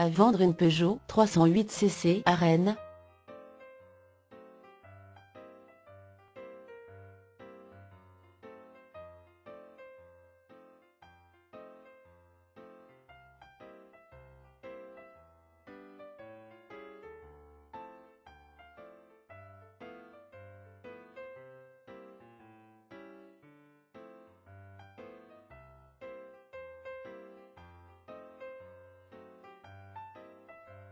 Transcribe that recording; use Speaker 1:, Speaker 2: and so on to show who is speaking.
Speaker 1: À vendre une Peugeot 308 cc à Rennes.